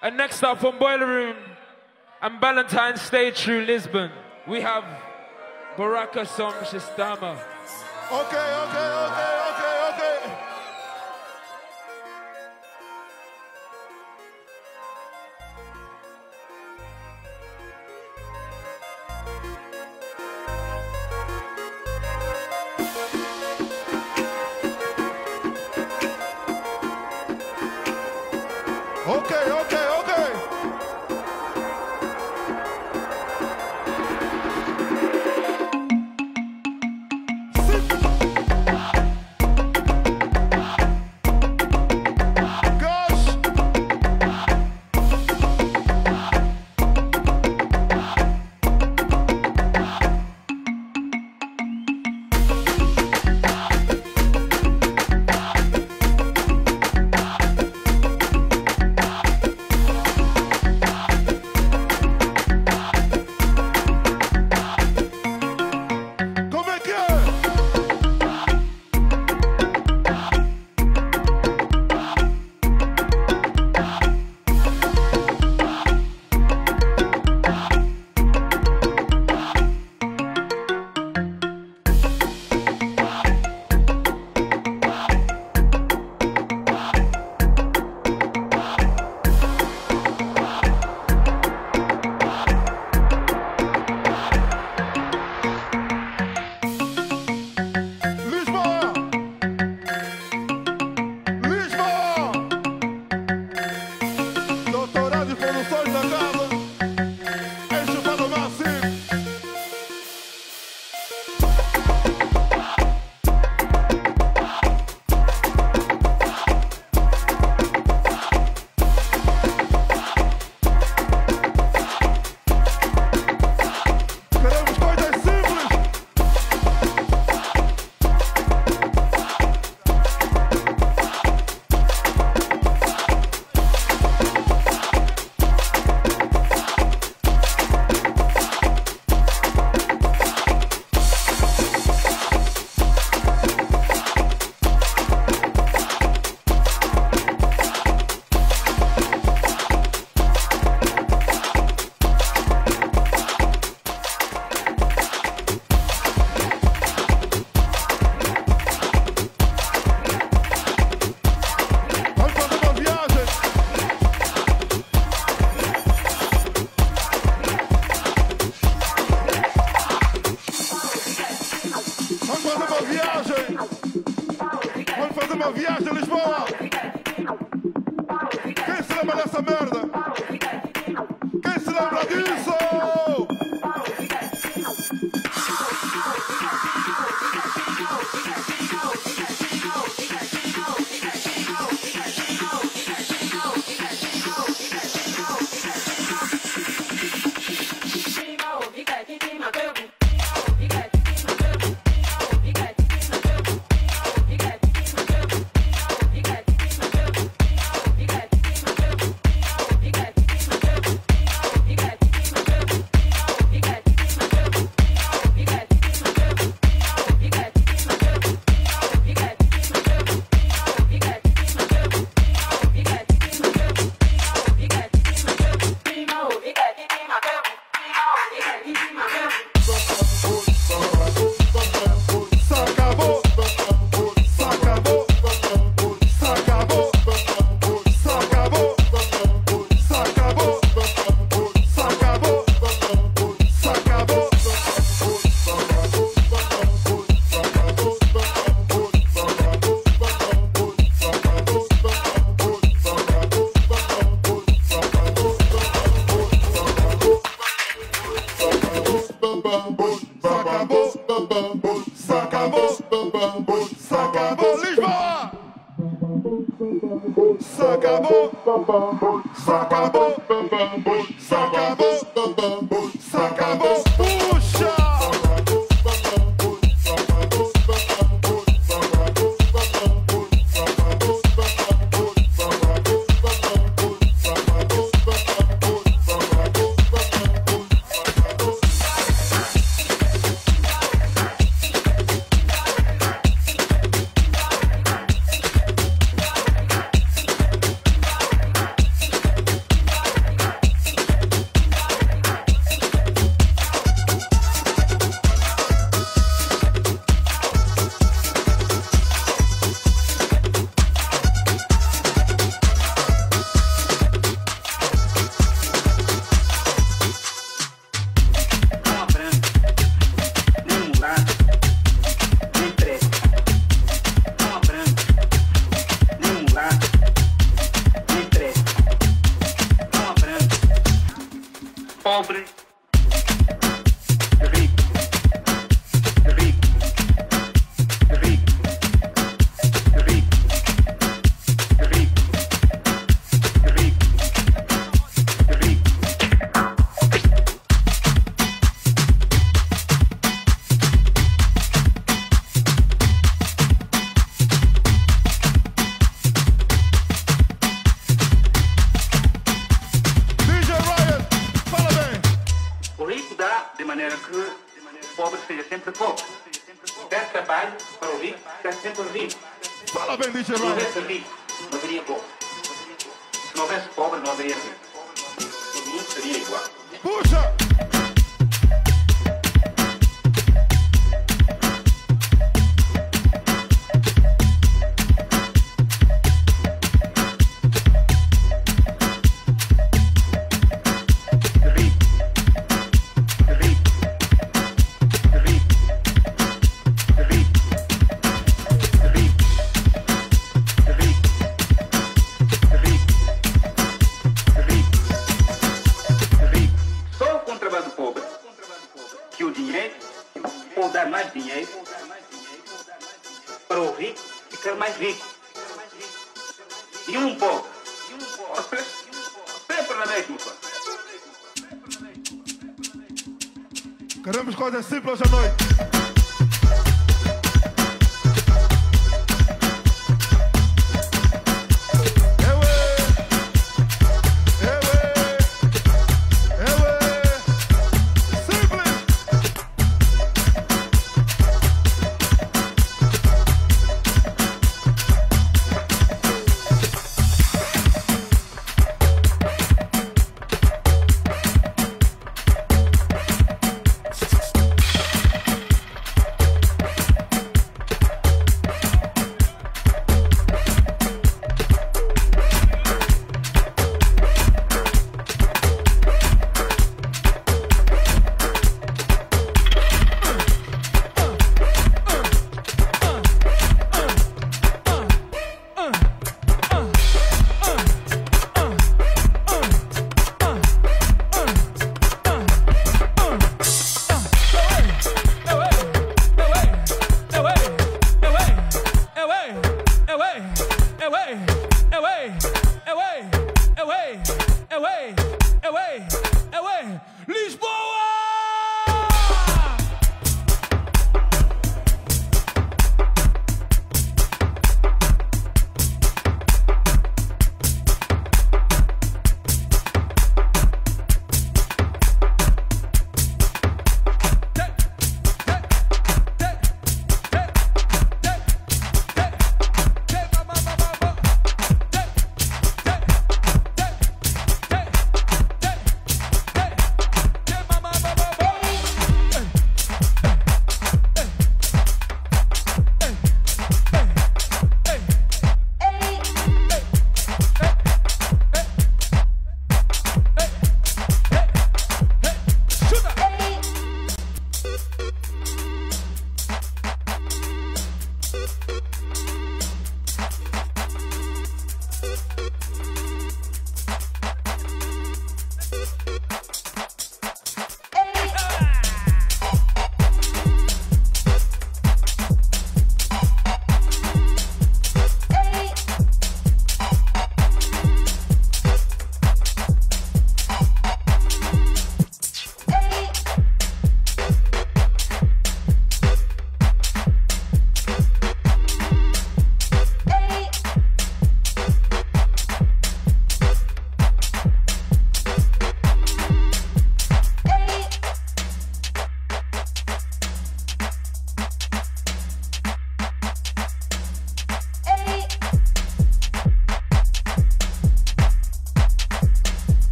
And next up from Boiler Room and Valentine's Stay through Lisbon, we have Baraka Somshistama. Okay, okay, okay, okay.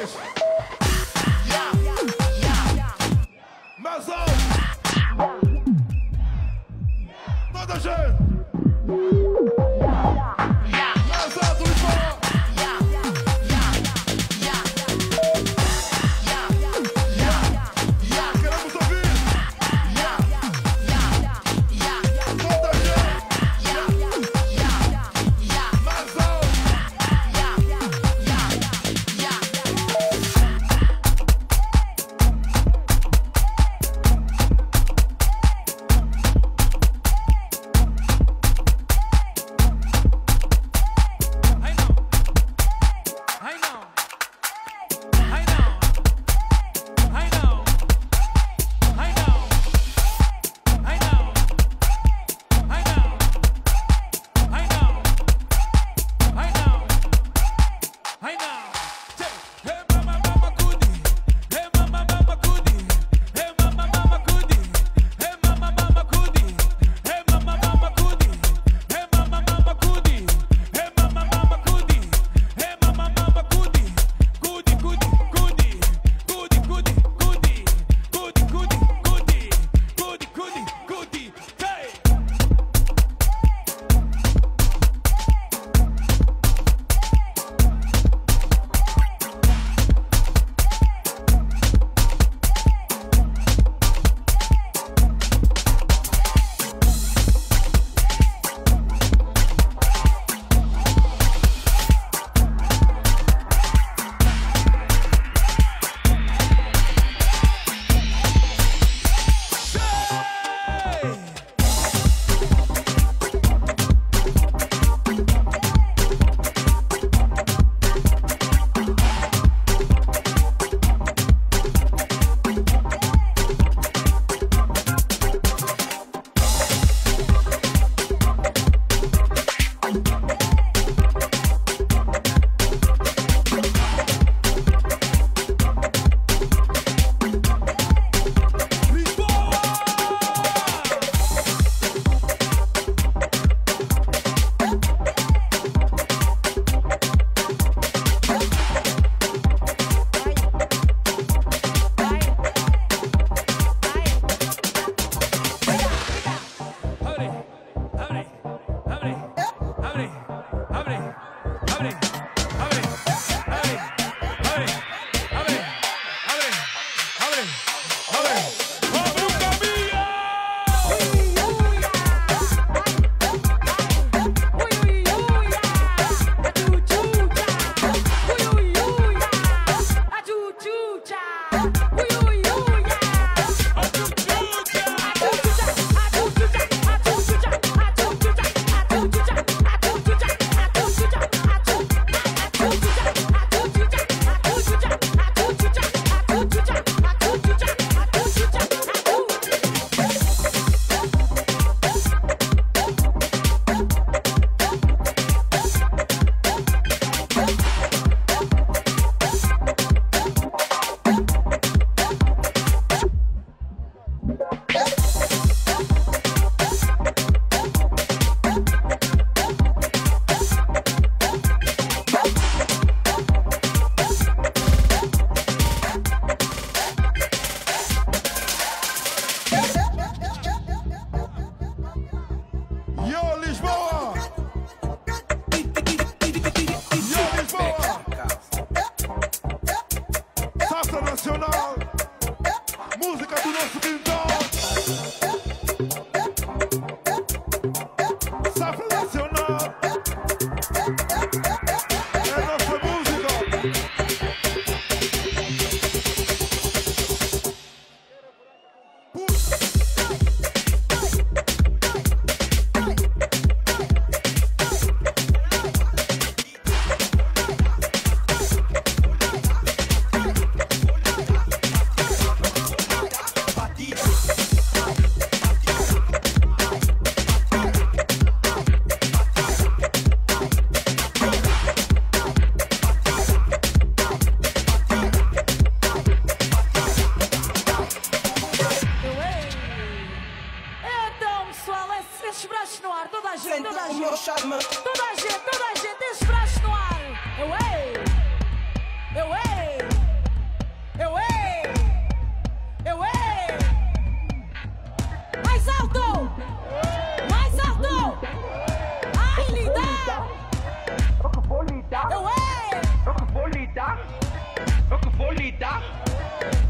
Cheers!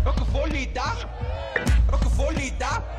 Rock'n'Volley, daar! Rock'n'Volley, daar!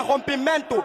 Rompimento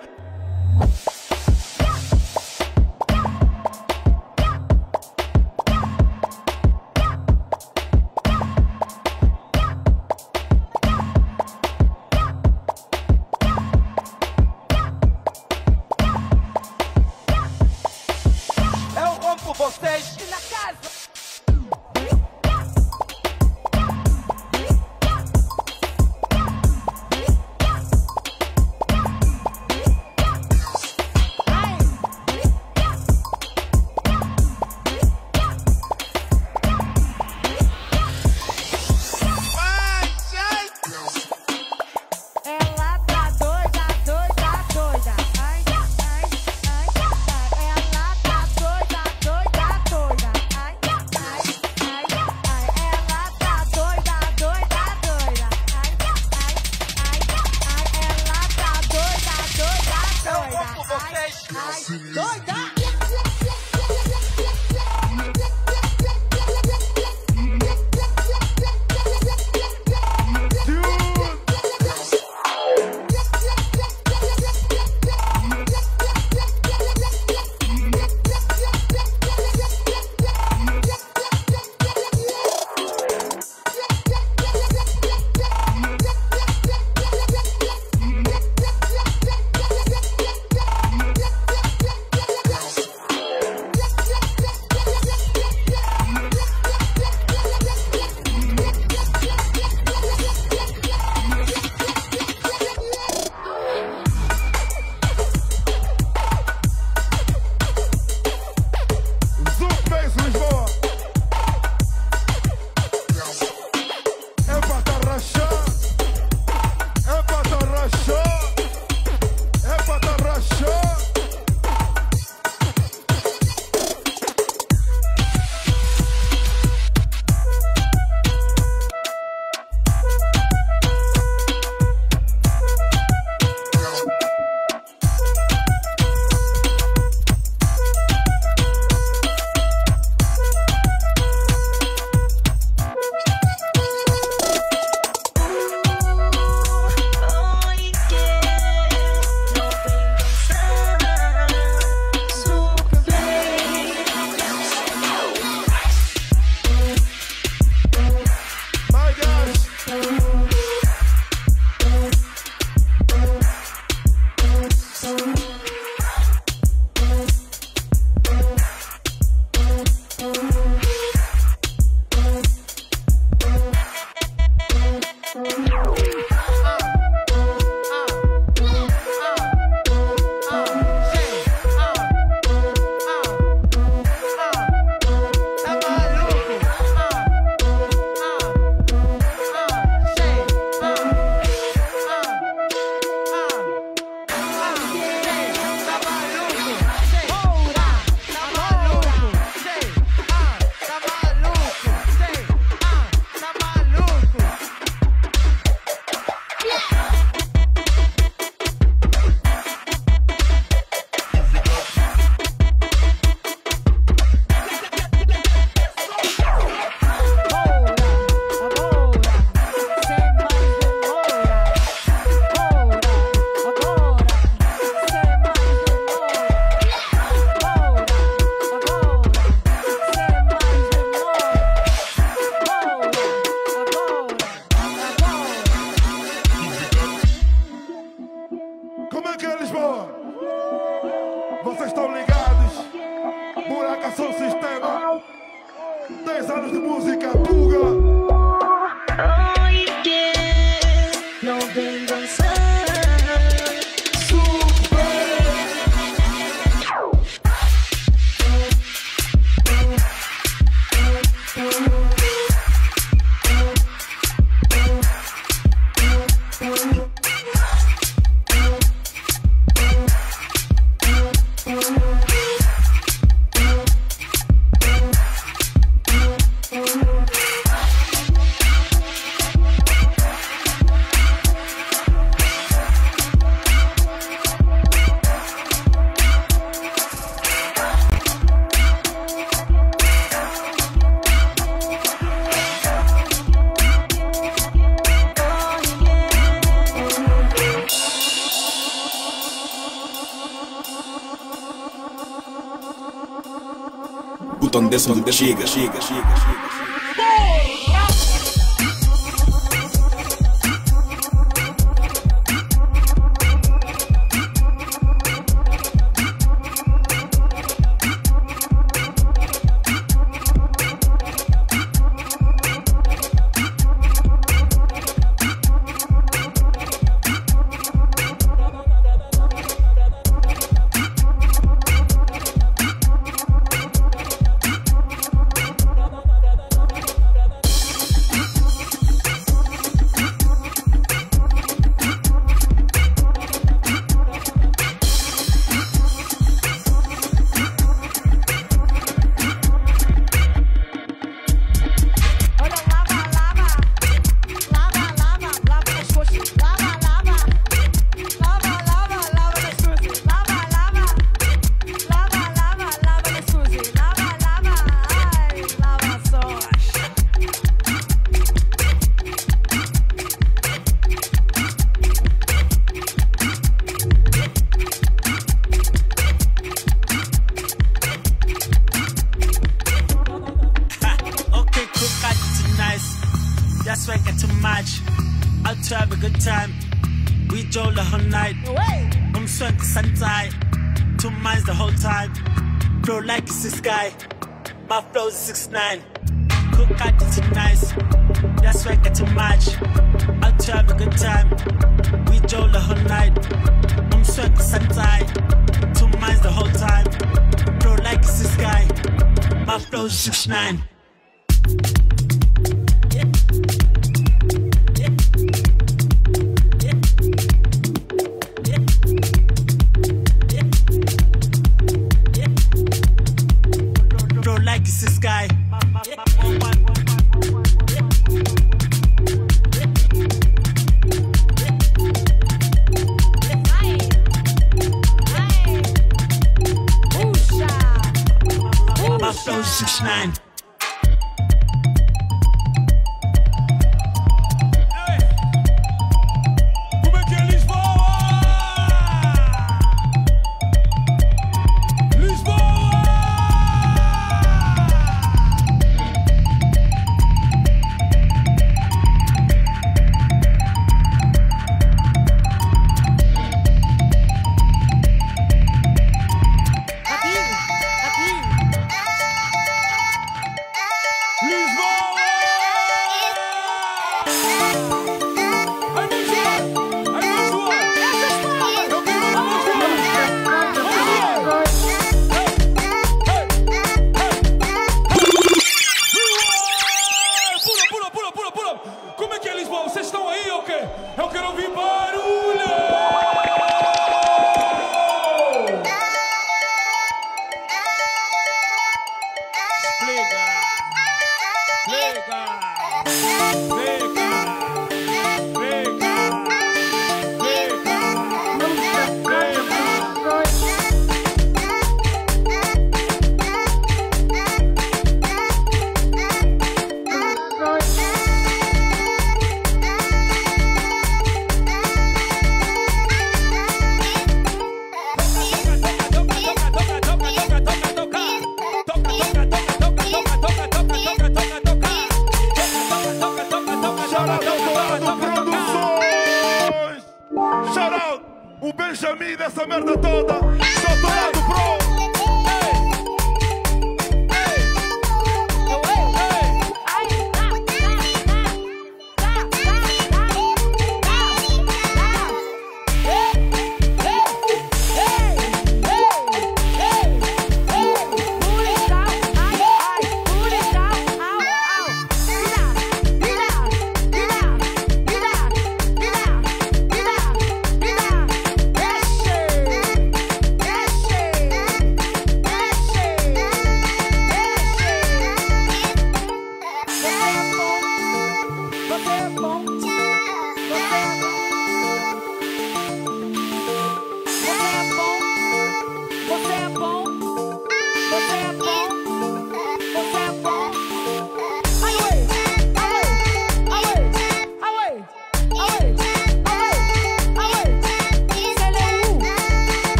Utan deszmög, de séges, séges, séges, séges.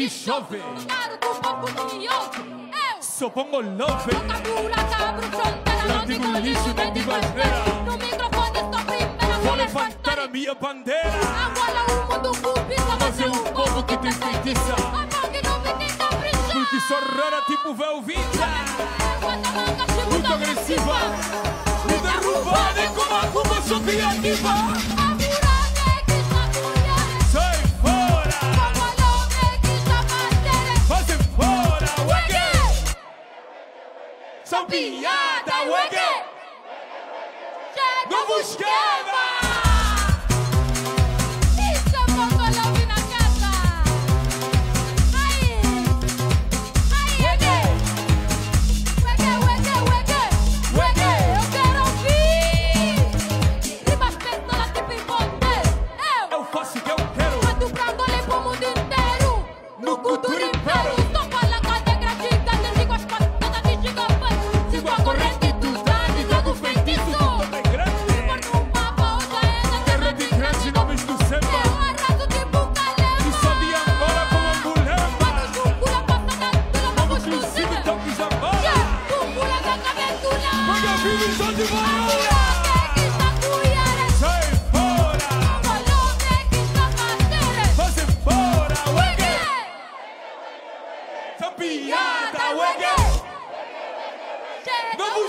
que chove. Sopongo love. Não digo lixo, não digo aldeia. No microfone estou primeira. Vou levantar a minha bandeira. Agora o mundo cumpida, mas é um povo que tem feitiça. Apague não me tenta brincar. Porque sou rara tipo Velvita. Muito agressiva. Me derrubada como a Cuba subjetiva. piada, Não Novo esquema!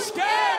Novo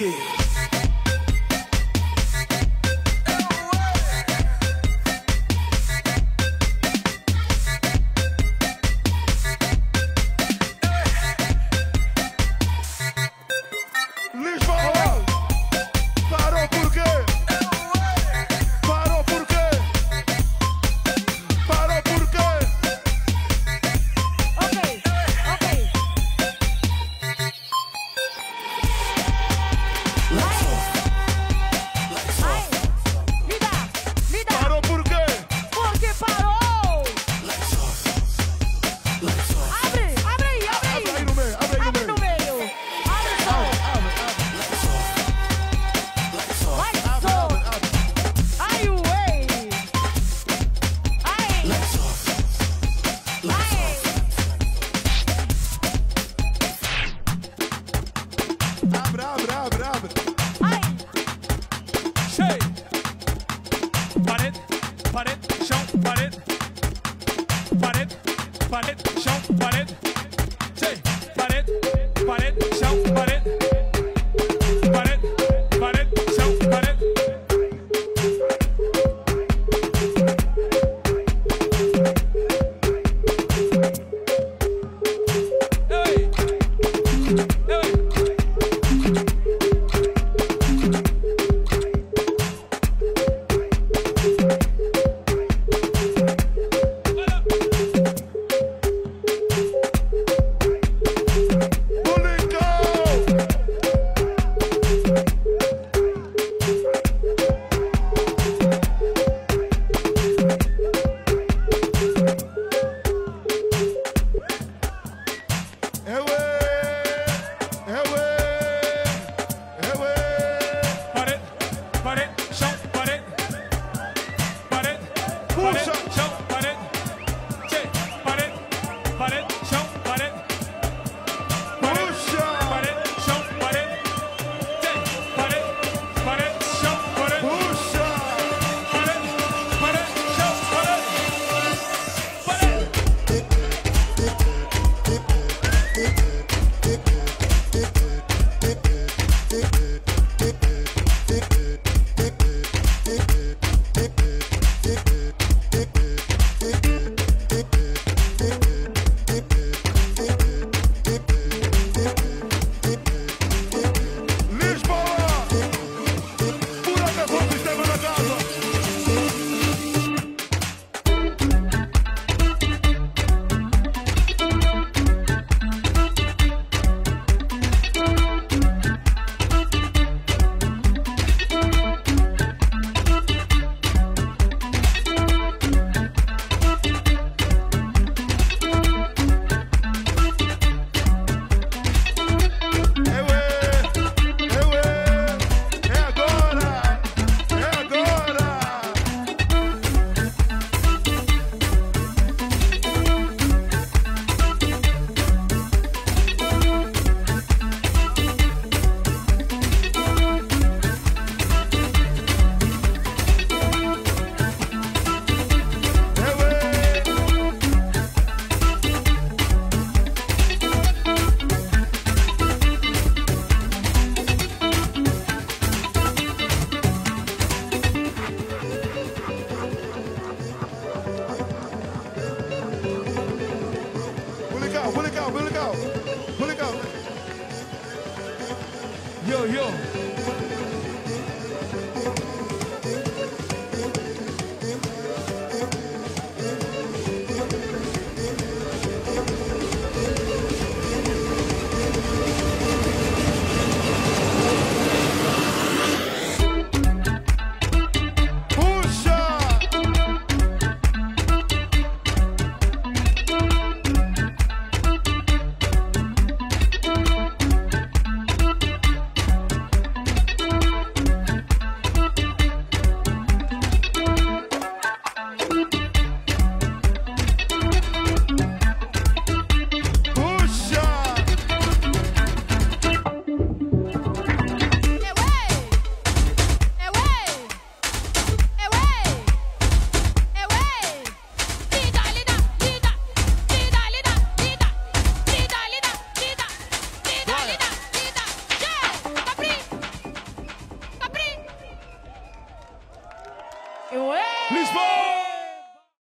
Yeah.